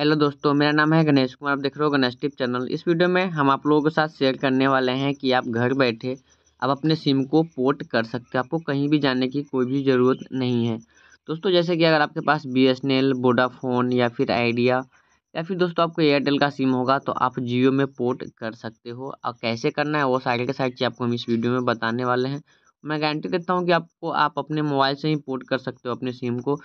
Hello दोस्तों, मेरा नाम है गणेश कुमार, आप देख रहे हो गणेश टिप चैनल। इस वीडियो में हम आप लोगों के साथ शेयर करने वाले हैं कि आप घर बैठे आप अपने सिम को पोर्ट कर सकते हो। आपको कहीं भी जाने की कोई भी ज़रूरत नहीं है। दोस्तों, जैसे कि अगर आपके पास बी एस एल वोडाफोन या फिर आइडिया या फिर दोस्तों आपको एयरटेल का सिम होगा तो आप जियो में पोर्ट कर सकते हो। और कैसे करना है, वो सारे के सारे चीज़ आपको हम इस वीडियो में बताने वाले हैं। मैं गारंटी देता हूँ कि आपको आप अपने मोबाइल से ही पोर्ट कर सकते हो अपने सिम को।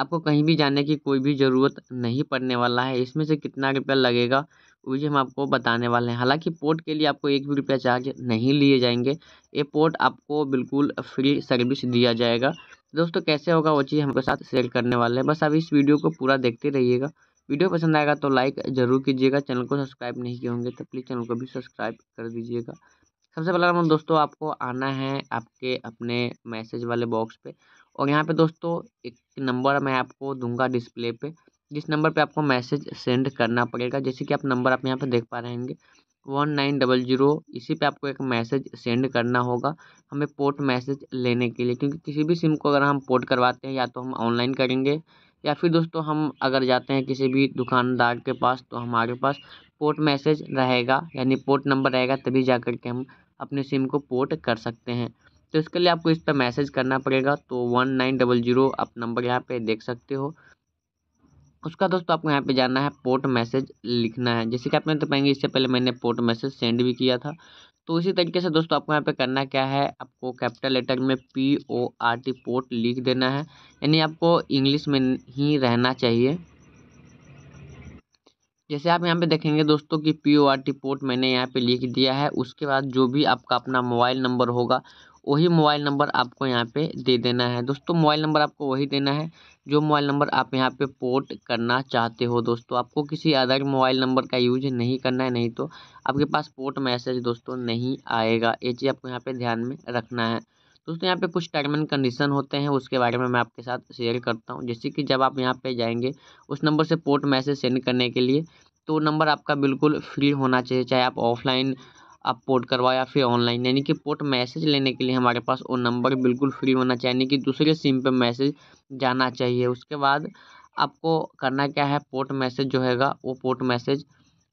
आपको कहीं भी जाने की कोई भी ज़रूरत नहीं पड़ने वाला है। इसमें से कितना रुपया लगेगा, वो भी हम आपको बताने वाले हैं। हालाँकि पोर्ट के लिए आपको एक भी रुपया चार्ज नहीं लिए जाएँगे। ये पोर्ट आपको बिल्कुल फ्री सर्विस दिया जाएगा। दोस्तों, कैसे होगा वो चीज़ हमारे साथ शेयर करने वाले हैं। बस आप इस वीडियो को पूरा देखते रहिएगा। वीडियो पसंद आएगा तो लाइक ज़रूर कीजिएगा। चैनल को सब्सक्राइब नहीं किए होंगे तो प्लीज़ चैनल को भी सब्सक्राइब कर दीजिएगा। सबसे पहला दोस्तों, आपको आना है आपके अपने मैसेज वाले बॉक्स पे। और यहाँ पे दोस्तों, एक नंबर मैं आपको दूँगा डिस्प्ले पे। जिस नंबर पे आपको मैसेज सेंड करना पड़ेगा, जैसे कि आप नंबर आप यहाँ पे देख पा रहे वन नाइन डबल ज़ीरो, इसी पे आपको एक मैसेज सेंड करना होगा हमें पोर्ट मैसेज लेने के लिए। क्योंकि किसी भी सिम को अगर हम पोर्ट करवाते हैं या तो हम ऑनलाइन करेंगे, या फिर दोस्तों हम अगर जाते हैं किसी भी दुकानदार के पास तो हमारे पास पोर्ट मैसेज रहेगा, यानी पोर्ट नंबर रहेगा, तभी जा के हम अपने सिम को पोर्ट कर सकते हैं। तो इसके लिए आपको इस पर मैसेज करना पड़ेगा। तो वन नाइन डबल ज़ीरो आप नंबर यहाँ पे देख सकते हो। उसका दोस्तों आपको यहाँ पे जाना है, पोर्ट मैसेज लिखना है। जैसे कि आपने तो पाएँगे, इससे पहले मैंने पोर्ट मैसेज सेंड भी किया था। तो इसी तरीके से दोस्तों आपको यहाँ पे करना क्या है, आपको कैपिटल लेटर में P O R T port लिख देना है। यानी आपको इंग्लिश में ही रहना चाहिए। जैसे आप यहाँ पे देखेंगे दोस्तों कि P O R T port मैंने यहाँ पे लिख दिया है। उसके बाद जो भी आपका अपना मोबाइल नंबर होगा वही मोबाइल नंबर आपको यहाँ पे दे देना है। दोस्तों, मोबाइल नंबर आपको वही देना है, जो मोबाइल नंबर आप यहाँ पे पोर्ट करना चाहते हो दोस्तों। आपको किसी अदर मोबाइल नंबर का यूज़ नहीं करना है, नहीं तो आपके पास पोर्ट मैसेज दोस्तों नहीं आएगा। ये चीज़ आपको यहाँ पे ध्यान में रखना है। दोस्तों, यहाँ पे कुछ टर्म एंड कंडीशन होते हैं, उसके बारे में मैं आपके साथ शेयर करता हूँ। जैसे कि जब आप यहाँ पे जाएँगे, उस नंबर से पोर्ट मैसेज सेंड करने के लिए तो नंबर आपका बिल्कुल फ्री होना चाहिए। चाहे आप ऑफलाइन आप पोर्ट करवाओ या फिर ऑनलाइन यानी कि पोर्ट मैसेज लेने के लिए हमारे पास वो नंबर बिल्कुल फ्री होना चाहिए, यानी कि दूसरे सिम पे मैसेज जाना चाहिए। उसके बाद आपको करना क्या है पोर्ट मैसेज जो हैगा, वो पोर्ट मैसेज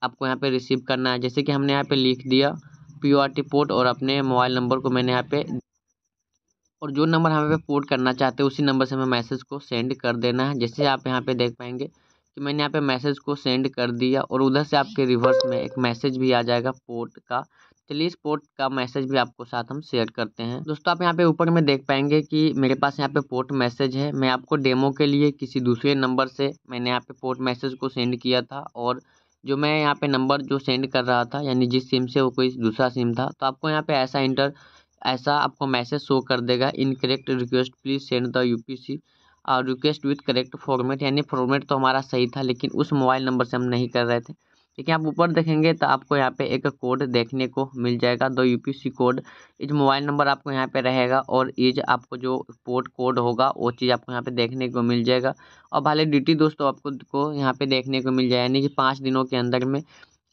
आपको यहाँ पे रिसीव करना है। जैसे कि हमने यहाँ पे लिख दिया P O R T port और अपने मोबाइल नंबर को मैंने यहाँ पे और जो नंबर हमें पे पोर्ट करना चाहते हैं, उसी नंबर से हमें मैसेज को सेंड कर देना है। जैसे आप यहाँ पे देख पाएँगे कि मैंने यहाँ पे मैसेज को सेंड कर दिया और उधर से आपके रिवर्स में एक मैसेज भी आ जाएगा पोर्ट का। चलिए इस पोर्ट का मैसेज भी आपको साथ हम शेयर करते हैं। दोस्तों, आप यहाँ पे ऊपर में देख पाएँगे कि मेरे पास यहाँ पे पोर्ट मैसेज है। मैं आपको डेमो के लिए किसी दूसरे नंबर से मैंने यहाँ पे पोर्ट मैसेज को सेंड किया था और जो मैं यहाँ पे नंबर जो सेंड कर रहा था, यानी जिस सिम से वो कोई दूसरा सिम था तो आपको यहाँ पे ऐसा इंटर, ऐसा आपको मैसेज शो कर देगा, incorrect request, please send the U P C और रिक्वेस्ट विथ करेक्ट फॉर्मेट यानी फॉर्मेट तो हमारा सही था, लेकिन उस मोबाइल नंबर से हम नहीं कर रहे थे। लेकिन आप ऊपर देखेंगे तो आपको यहाँ पे एक कोड देखने को मिल जाएगा दो U P C code is mobile number आपको यहाँ पे रहेगा और इज़ आपको जो पोर्ट कोड होगा, वो चीज़ आपको यहाँ पे देखने को मिल जाएगा। और वैलिडिटी दोस्तों आपको को यहाँ पे देखने को मिल जाएगा यानी कि पाँच दिनों के अंदर में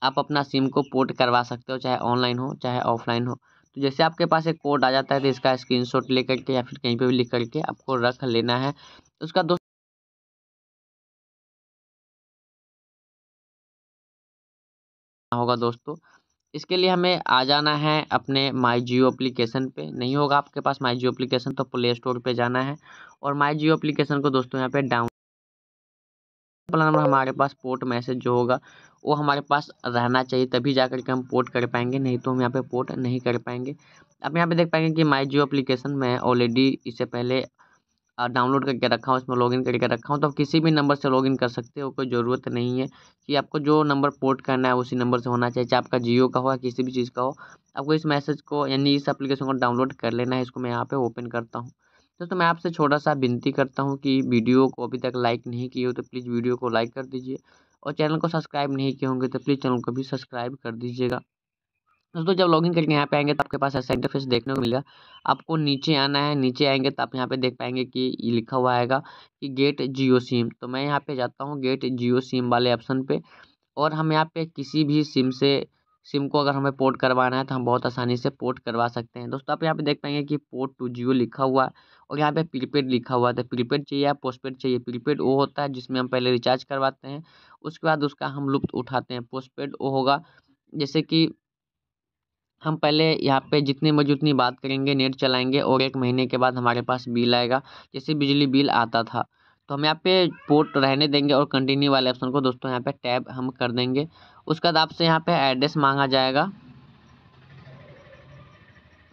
आप अपना सिम को पोर्ट करवा सकते हो, चाहे ऑनलाइन हो, चाहे ऑफलाइन हो। तो जैसे आपके पास एक कोड आ जाता है तो इसका स्क्रीनशॉट लेकर के या फिर कहीं पे भी लिख करके आपको रख लेना है। उसका दोस्त होगा दोस्तों। इसके लिए हमें आ जाना है अपने माई जियो एप्लीकेशन पे। नहीं होगा आपके पास माई जियो एप्लीकेशन तो प्ले स्टोर पे जाना है। और माई जियो एप्लीकेशन को दोस्तों यहाँ पे डाउन नंबर हमारे पास पोर्ट मैसेज जो होगा, वो हमारे पास रहना चाहिए, तभी जा कर के हम पोर्ट कर पाएँगे, नहीं तो हम यहाँ पे पोर्ट नहीं कर पाएँगे। अब यहाँ पे देख पाएँगे कि माई जियो अप्लीकेशन में ऑलरेडी इससे पहले डाउनलोड करके रखा हूँ, इसमें लॉगिन करके रखा हूँ तो आप किसी भी नंबर से लॉगिन कर सकते हो, कोई ज़रूरत नहीं है कि आपको जो नंबर पोर्ट करना है, उसी नंबर से होना चाहिए, चाहे आपका जियो का हो या किसी भी चीज़ का हो। आपको इस मैसेज को, यानी इस एप्लीकेशन को डाउनलोड कर लेना है, इसको मैं यहाँ पे ओपन करता हूँ। दोस्तों मैं आपसे छोटा सा विनती करता हूँ कि वीडियो को अभी तक लाइक नहीं किए हो तो प्लीज़ वीडियो को लाइक कर दीजिए और चैनल को सब्सक्राइब नहीं किए होंगे तो प्लीज़ चैनल को भी सब्सक्राइब कर दीजिएगा। दोस्तों, जब लॉगिन करके यहाँ पे आएँगे तो आपके पास ऐसा इंटरफेस देखने को मिलेगा। आपको नीचे आना है, नीचे आएँगे तो आप यहाँ पे देख पाएँगे कि लिखा हुआ आएगा कि गेट जियो सिम। तो मैं यहाँ पे जाता हूँ गेट जियो सिम वाले ऑप्शन पे और हम यहाँ पे किसी भी सिम से सिम को अगर हमें पोर्ट करवाना है तो हम बहुत आसानी से पोर्ट करवा सकते हैं। दोस्तों, आप यहाँ पे देख पाएँगे कि पोर्ट टू जियो लिखा हुआ है और यहाँ पे प्रीपेड लिखा हुआ है। तो प्रीपेड चाहिए या पोस्टपेड चाहिए? प्रीपेड वो होता है, जिसमें हम पहले रिचार्ज करवाते हैं, उसके बाद उसका हम लुप्त उठाते हैं। पोस्टपेड वो होगा, जैसे कि हम पहले यहाँ पे जितनी मर्ज़ी उतनी बात करेंगे, नेट चलाएँगे और एक महीने के बाद हमारे पास बिल आएगा। जैसे बिजली बिल आता था तो हम यहाँ पे पोर्ट रहने देंगे और कंटिन्यू वाले ऑप्शन को दोस्तों यहाँ पे टैब हम कर देंगे। उसके बाद आपसे यहाँ पे एड्रेस मांगा जाएगा।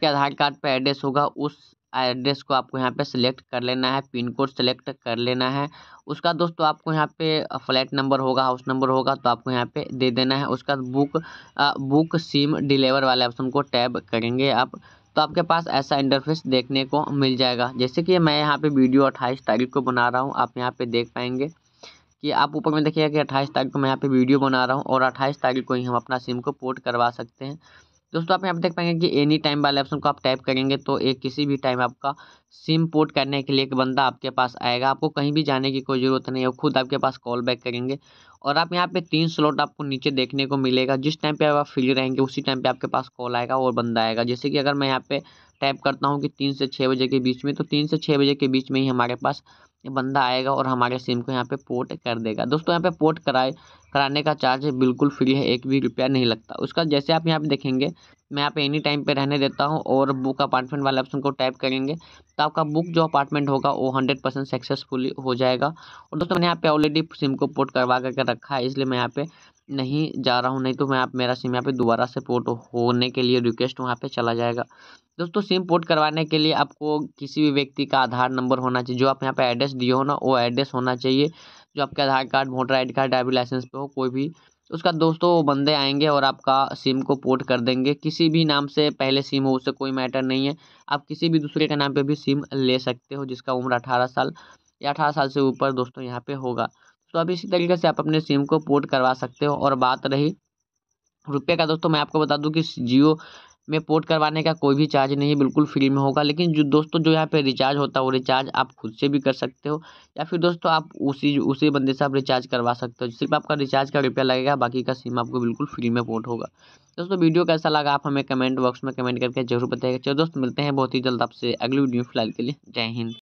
कि आधार कार्ड पे एड्रेस होगा। उस एड्रेस को आपको यहाँ पे सिलेक्ट कर लेना है। पिन कोड सेलेक्ट कर लेना है। उसका दोस्तों आपको यहाँ पे फ्लैट नंबर होगा हाउस नंबर होगा तो आपको यहाँ पे दे देना है। उसका बुक आ, बुक सिम डिलीवर वाले ऑप्शन को टैब करेंगे आप। तो आपके पास ऐसा इंटरफेस देखने को मिल जाएगा। जैसे कि मैं यहाँ पे वीडियो अट्ठाईस तारीख को बना रहा हूँ, आप यहाँ पे देख पाएँगे कि आप ऊपर में देखिएगा कि अट्ठाईस तारीख को मैं यहाँ पे वीडियो बना रहा हूँ और अट्ठाईस तारीख को ही हम अपना सिम को पोर्ट करवा सकते हैं। दोस्तों, आप यहाँ पे देख पाएँगे कि एनी टाइम वाले ऑप्शन को आप टाइप करेंगे तो एक किसी भी टाइम आपका सिम पोर्ट करने के लिए एक बंदा आपके पास आएगा। आपको कहीं भी जाने की कोई ज़रूरत नहीं है खुद आपके पास कॉल बैक करेंगे। और आप यहाँ पे तीन स्लॉट आपको नीचे देखने को मिलेगा। जिस टाइम पे आप फ्री रहेंगे, उसी टाइम पे आपके पास कॉल आएगा और बंदा आएगा। जैसे कि अगर मैं यहाँ पे टाइप करता हूँ कि तीन से छः बजे के बीच में तो तीन से छः बजे के बीच में ही हमारे पास बंदा आएगा और हमारे सिम को यहाँ पे पोर्ट कर देगा। दोस्तों, यहाँ पे पोर्ट कराए कराने का चार्ज बिल्कुल फ्री है, एक भी रुपया नहीं लगता। उसका जैसे आप यहाँ पे देखेंगे, मैं यहाँ पे एनी टाइम पे रहने देता हूँ और बुक अपार्टमेंट वाले ऑप्शन को टाइप करेंगे तो आपका बुक जो अपार्टमेंट होगा, वो हंड्रेड परसेंट सक्सेसफुली हो जाएगा। और दोस्तों, मैंने यहाँ पे ऑलरेडी सिम को पोर्ट करवा करके रखा है, इसलिए मैं यहाँ पे नहीं जा रहा हूँ, नहीं तो मैं आप, मेरा सिम यहाँ पे दोबारा से पोर्ट होने के लिए रिक्वेस्ट वहाँ पे चला जाएगा। दोस्तों सिम पोर्ट करवाने के लिए आपको किसी भी व्यक्ति का आधार नंबर होना चाहिए, जो आप यहाँ पे एड्रेस दिए हो ना, वो एड्रेस होना चाहिए। जो आपके Aadhaar card, voter ID card, driving licence पे हो, कोई भी, उसका दोस्तों बंदे आएँगे और आपका सिम को पोर्ट कर देंगे। किसी भी नाम से पहले सिम हो, उससे कोई मैटर नहीं है। आप किसी भी दूसरे के नाम पे भी सिम ले सकते हो, जिसका उम्र अठारह साल या अठारह साल से ऊपर दोस्तों यहाँ पे होगा। तो अब इसी तरीके से आप अपने सिम को पोर्ट करवा सकते हो। और बात रही रुपये का, दोस्तों मैं आपको बता दूँ कि जियो में पोर्ट करवाने का कोई भी चार्ज नहीं है, बिल्कुल फ्री में होगा। लेकिन जो दोस्तों, जो यहाँ पे रिचार्ज होता है, वो रिचार्ज आप खुद से भी कर सकते हो या फिर दोस्तों, आप उसी उसी बंदे से आप रिचार्ज करवा सकते हो। सिर्फ़ आपका रिचार्ज का रुपया लगेगा, बाकी का सिम आपको बिल्कुल फ्री में पोर्ट होगा। दोस्तों, वीडियो कैसा लगा आप हमें कमेंट बॉक्स में कमेंट करके ज़रूर बताएगा चलो दोस्त, मिलते हैं बहुत ही जल्द आपसे अगली वीडियो फ़िलहाल के लिए। जय हिंद।